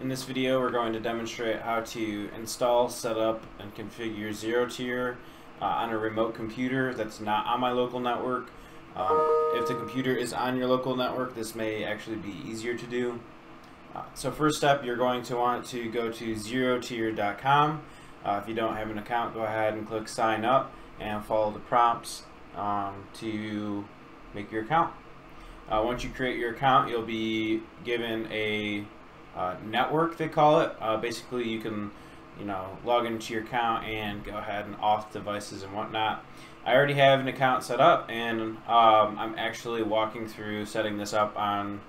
In this video we're going to demonstrate how to install, set up, and configure ZeroTier uh, on a remote computer that's not on my local network. Um, if the computer is on your local network this may actually be easier to do. Uh, so first step you're going to want to go to zerotier.com. Uh, if you don't have an account go ahead and click sign up and follow the prompts um, to make your account. Uh, once you create your account you'll be given a uh, network they call it. Uh, basically you can you know log into your account and go ahead and auth devices and whatnot. I already have an account set up and um, I'm actually walking through setting this up on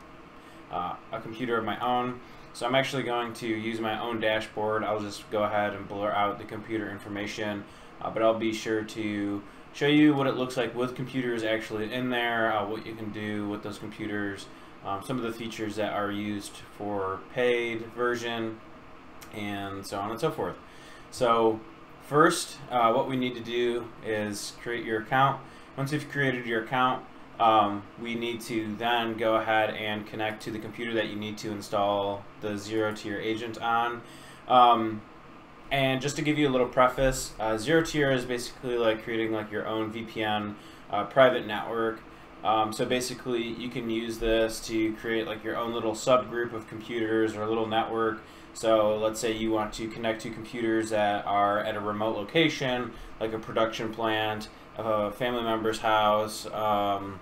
uh, a computer of my own. So I'm actually going to use my own dashboard. I'll just go ahead and blur out the computer information, uh, but I'll be sure to show you what it looks like with computers actually in there, uh, what you can do with those computers, um, some of the features that are used for paid version, and so on and so forth. So first, uh, what we need to do is create your account. Once you've created your account, um, we need to then go ahead and connect to the computer that you need to install the ZeroTier agent on. Um, and just to give you a little preface, uh, ZeroTier is basically like creating like your own VPN uh, private network um, so basically, you can use this to create like your own little subgroup of computers or a little network. So let's say you want to connect to computers that are at a remote location, like a production plant, a family member's house, um,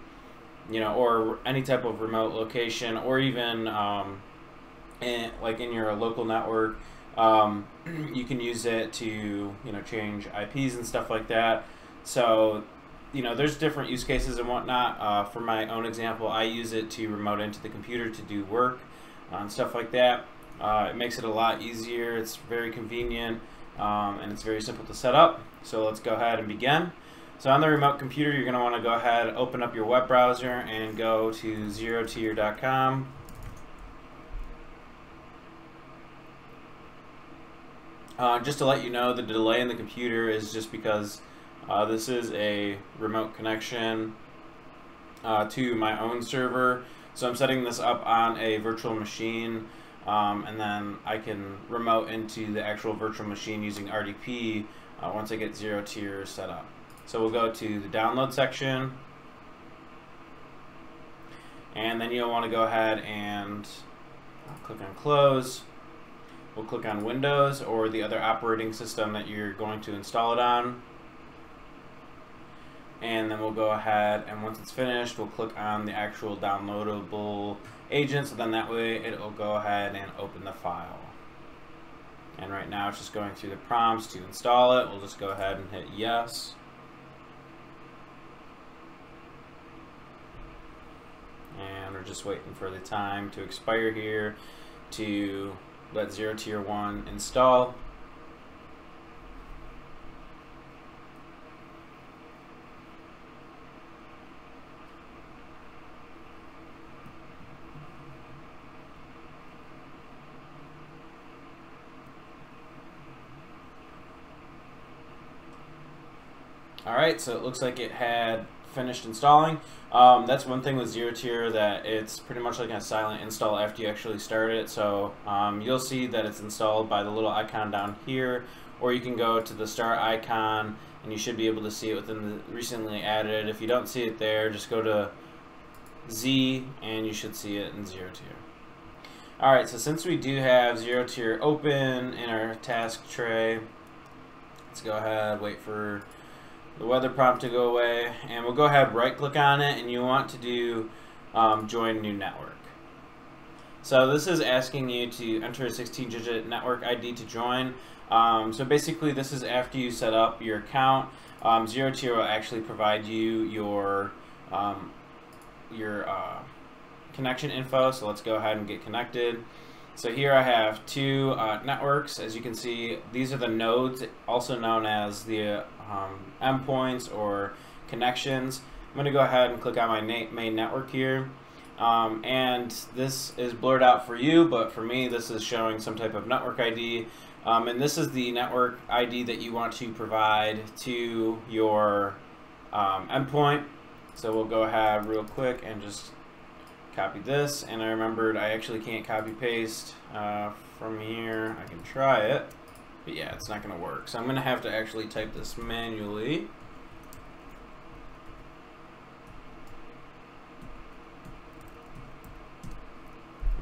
you know, or any type of remote location, or even um, in, like in your local network. Um, you can use it to you know change IPs and stuff like that. So you know, there's different use cases and whatnot. Uh, for my own example, I use it to remote into the computer to do work uh, and stuff like that. Uh, it makes it a lot easier. It's very convenient um, and it's very simple to set up. So let's go ahead and begin. So on the remote computer, you're going to want to go ahead, and open up your web browser, and go to zerotier.com. Uh, just to let you know, the delay in the computer is just because uh, this is a remote connection uh, to my own server. So I'm setting this up on a virtual machine um, and then I can remote into the actual virtual machine using RDP uh, once I get ZeroTier set up. So we'll go to the download section and then you'll want to go ahead and click on close. We'll click on Windows or the other operating system that you're going to install it on and then we'll go ahead and once it's finished we'll click on the actual downloadable agent. So then that way it'll go ahead and open the file. And right now it's just going through the prompts to install it. We'll just go ahead and hit yes. And we're just waiting for the time to expire here to let ZeroTier One install Alright, so it looks like it had finished installing. Um, that's one thing with ZeroTier that it's pretty much like a silent install after you actually start it. So um, you'll see that it's installed by the little icon down here, or you can go to the start icon and you should be able to see it within the recently added. If you don't see it there, just go to Z and you should see it in ZeroTier. Alright, so since we do have ZeroTier open in our task tray, let's go ahead, wait for the weather prompt to go away and we'll go ahead right click on it and you want to do um, join new network. So this is asking you to enter a 16 digit network ID to join. Um, so basically this is after you set up your account. Um, ZeroTier will actually provide you your um, your uh, connection info. So let's go ahead and get connected so here I have two uh, networks. As you can see, these are the nodes, also known as the um, endpoints or connections. I'm going to go ahead and click on my main network here. Um, and this is blurred out for you, but for me, this is showing some type of network ID. Um, and this is the network ID that you want to provide to your um, endpoint. So we'll go ahead real quick and just copy this, and I remembered I actually can't copy paste uh, from here. I can try it, but yeah, it's not going to work. So I'm going to have to actually type this manually.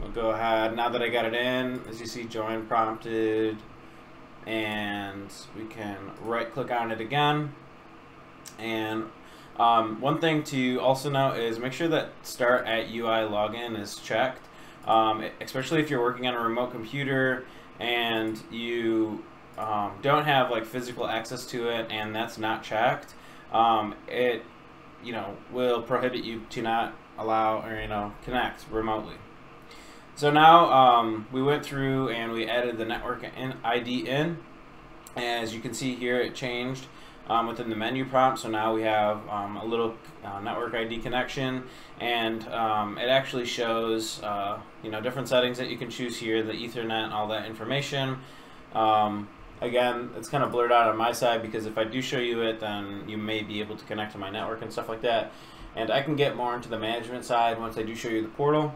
We'll go ahead, now that I got it in, as you see, join prompted, and we can right click on it again. And um, one thing to also note is make sure that start at UI login is checked, um, especially if you're working on a remote computer and you um, don't have like physical access to it and that's not checked. Um, it you know will prohibit you to not allow or you know connect remotely. So now um, we went through and we added the network ID in. As you can see here, it changed um, within the menu prompt. So now we have um, a little uh, network ID connection, and um, it actually shows uh, you know different settings that you can choose here, the Ethernet, all that information. Um, again, it's kind of blurred out on my side because if I do show you it, then you may be able to connect to my network and stuff like that. And I can get more into the management side once I do show you the portal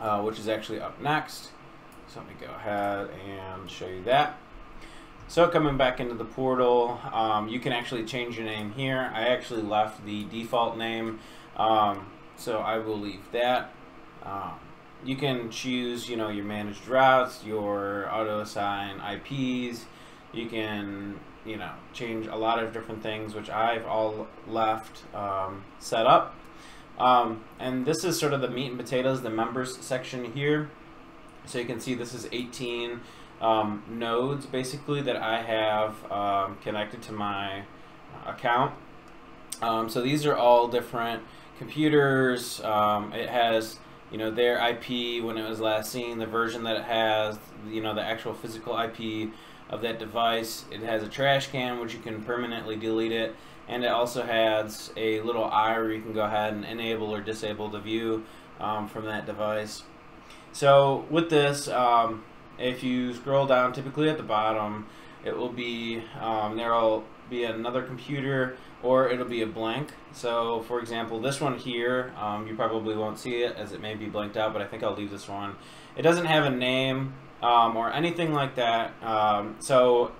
uh, which is actually up next. So let me go ahead and show you that. So coming back into the portal, um, you can actually change your name here. I actually left the default name, um, so I will leave that. Um, you can choose, you know, your managed routes, your auto assign IPs. You can, you know, change a lot of different things, which I've all left um, set up. Um, and this is sort of the meat and potatoes, the members section here. So you can see this is 18 um, nodes basically that I have um, connected to my account. Um, so these are all different computers. Um, it has you know their IP when it was last seen, the version that it has, you know the actual physical IP of that device. It has a trash can which you can permanently delete it and it also has a little eye where you can go ahead and enable or disable the view um, from that device. So with this, um, if you scroll down typically at the bottom, it will be, um, there will be another computer or it'll be a blank. So for example, this one here, um, you probably won't see it as it may be blanked out, but I think I'll leave this one. It doesn't have a name um, or anything like that. Um, so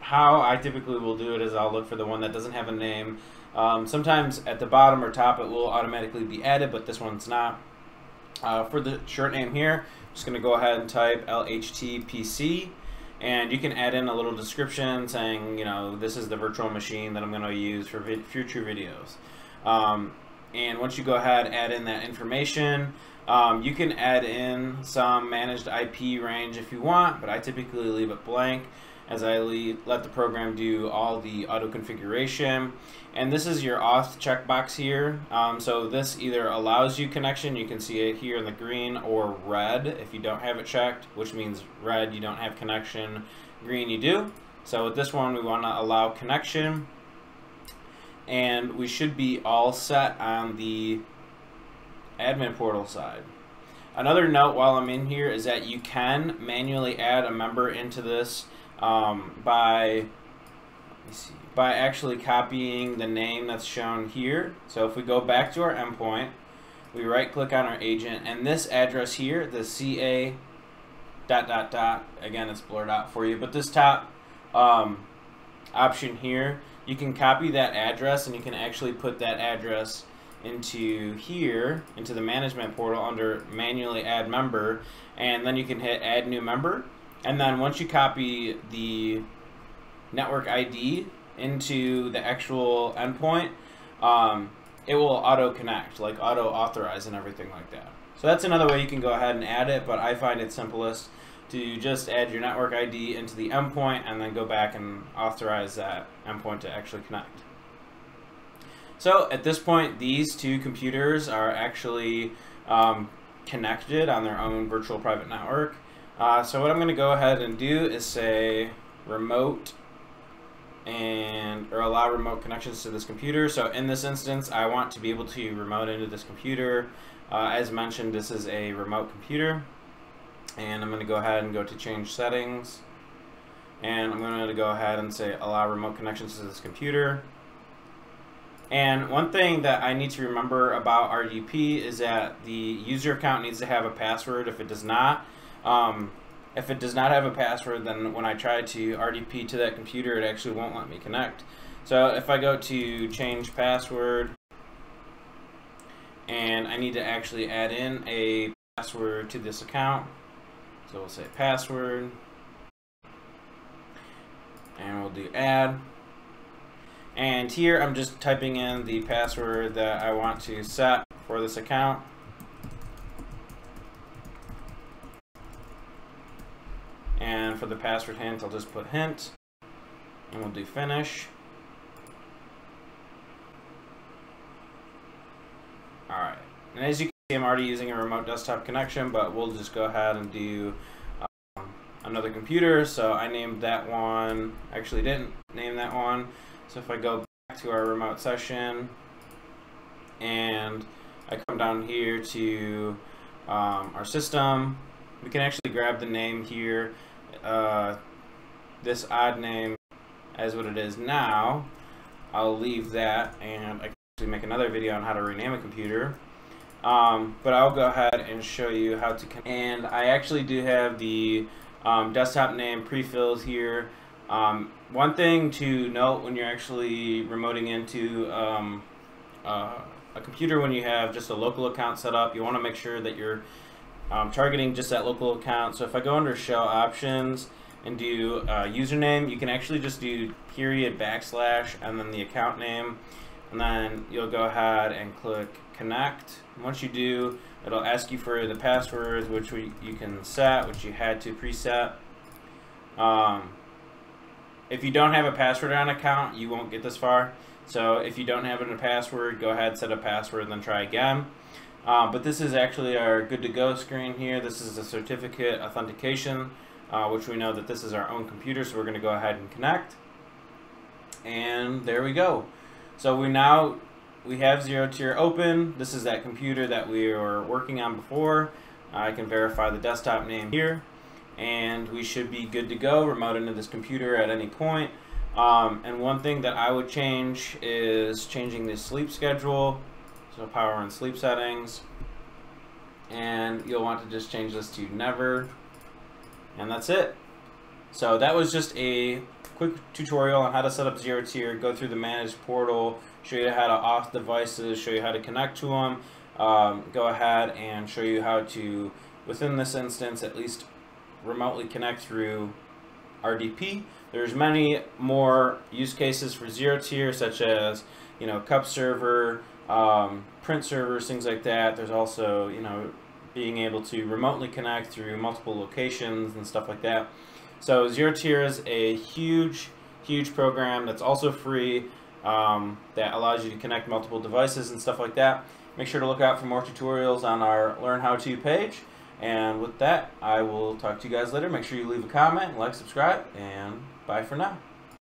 how I typically will do it is I'll look for the one that doesn't have a name. Um, sometimes at the bottom or top it will automatically be added, but this one's not. Uh, for the short name here, just going to go ahead and type LHTPC, and you can add in a little description saying, you know, this is the virtual machine that I'm going to use for vi future videos. Um, and once you go ahead and add in that information, um, you can add in some managed IP range if you want, but I typically leave it blank as I let the program do all the auto configuration. And this is your auth checkbox here. Um, so this either allows you connection, you can see it here in the green, or red if you don't have it checked, which means red you don't have connection, green you do. So with this one we want to allow connection and we should be all set on the admin portal side. Another note while I'm in here is that you can manually add a member into this um, by by actually copying the name that's shown here. So if we go back to our endpoint, we right click on our agent and this address here, the CA dot dot dot, again it's blurred out for you, but this top um, option here, you can copy that address and you can actually put that address into here, into the management portal under manually add member, and then you can hit add new member, and then once you copy the network ID into the actual endpoint, um, it will auto connect, like auto authorize and everything like that. So that's another way you can go ahead and add it, but I find it simplest to just add your network ID into the endpoint and then go back and authorize that endpoint to actually connect. So at this point, these two computers are actually um, connected on their own virtual private network. Uh, so what I'm going to go ahead and do is say remote and or allow remote connections to this computer. So in this instance, I want to be able to remote into this computer. Uh, as mentioned, this is a remote computer. And I'm going to go ahead and go to change settings. And I'm going to go ahead and say allow remote connections to this computer. And one thing that I need to remember about RDP is that the user account needs to have a password. If it does not, um, if it does not have a password, then when I try to RDP to that computer, it actually won't let me connect. So if I go to change password, and I need to actually add in a password to this account, so we'll say password, and we'll do add. And here I'm just typing in the password that I want to set for this account. And for the password hint, I'll just put hint. And we'll do finish. Alright. And as you can see, I'm already using a remote desktop connection, but we'll just go ahead and do um, another computer. So I named that one, actually didn't name that one. So if I go back to our remote session and I come down here to um, our system, we can actually grab the name here, uh, this odd name as what it is now. I'll leave that and I can actually make another video on how to rename a computer. Um, but I'll go ahead and show you how to, and I actually do have the um, desktop name pre-filled here. Um, one thing to note when you're actually remoting into um, uh, a computer when you have just a local account set up, you want to make sure that you're um, targeting just that local account. So if I go under shell options and do uh, username, you can actually just do period backslash and then the account name. And then you'll go ahead and click connect. And once you do, it'll ask you for the passwords, which we, you can set, which you had to preset. Um, if you don't have a password on account, you won't get this far. So if you don't have a password, go ahead, set a password, and then try again. Uh, but this is actually our good to go screen here. This is a certificate authentication, uh, which we know that this is our own computer, so we're going to go ahead and connect. And there we go. So we now we have ZeroTier open. This is that computer that we were working on before. I can verify the desktop name here and we should be good to go remote into this computer at any point. Um, and one thing that I would change is changing the sleep schedule. So power and sleep settings. And you'll want to just change this to never. And that's it. So that was just a quick tutorial on how to set up ZeroTier, go through the managed portal, show you how to auth devices, show you how to connect to them, um, go ahead and show you how to, within this instance, at least remotely connect through RDP. There's many more use cases for ZeroTier, such as you know cup server, um, print servers, things like that. There's also you know being able to remotely connect through multiple locations and stuff like that. So ZeroTier is a huge, huge program that's also free um, that allows you to connect multiple devices and stuff like that. Make sure to look out for more tutorials on our Learn How To page. And with that, I will talk to you guys later. Make sure you leave a comment, like, subscribe, and bye for now.